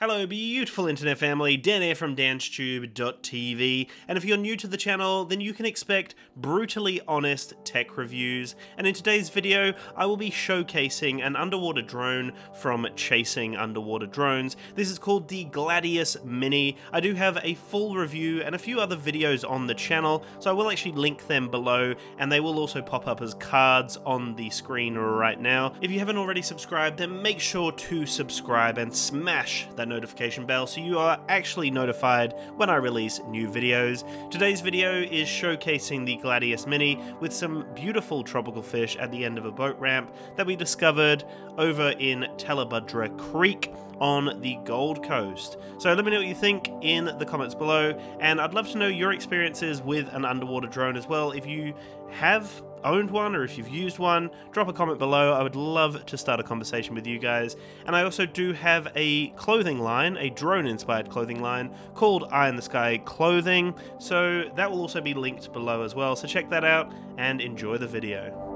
Hello, beautiful internet family. Dan here from DansTube.tv, and if you're new to the channel, then you can expect brutally honest tech reviews. And in today's video, I will be showcasing an underwater drone from Chasing Underwater Drones. This is called the Gladius Mini. I do have a full review and a few other videos on the channel, so I will actually link them below, and they will also pop up as cards on the screen right now. If you haven't already subscribed, then make sure to subscribe and smash that notification bell so you are actually notified when I release new videos. Today's video is showcasing the Gladius Mini with some beautiful tropical fish at the end of a boat ramp that we discovered over in Tallebudgera Creek on the Gold Coast. So let me know what you think in the comments below, and I'd love to know your experiences with an underwater drone as well. If you have owned one or if you've used one, drop a comment below. I would love to start a conversation with you guys. And I also do have a clothing line, a drone inspired clothing line called Eye in the Sky Clothing. So that will also be linked below as well. So check that out and enjoy the video.